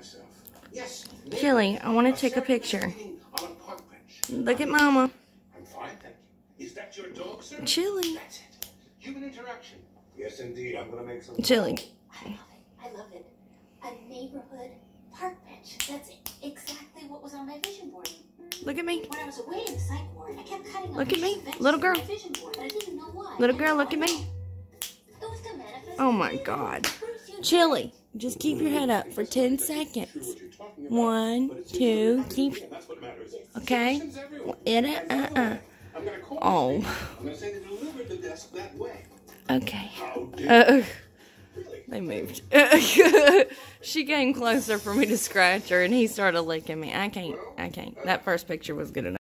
myself. Yes. Chili, I want to take a picture. A. Look at Mama. I'm fine, thank you. Is that your dog, sir? Chili. That's it. Human interaction. Yes, indeed. I'm gonna make some. Chili. I love it. I love it. A neighborhood park bench. That's exactly what was on my vision board. Look at me. When I was away in the psych ward, I kept cutting Look at me, little girl. Board, I didn't know why. Little girl, look at me. It to manifest Oh my vision. God. Chili, just keep your head up for 10 seconds. One, two, keep. Okay? It, gonna call Oh. Okay. Uh, they moved. she came closer for me to scratch her, and he started licking me. I can't. I can't. That first picture was good enough.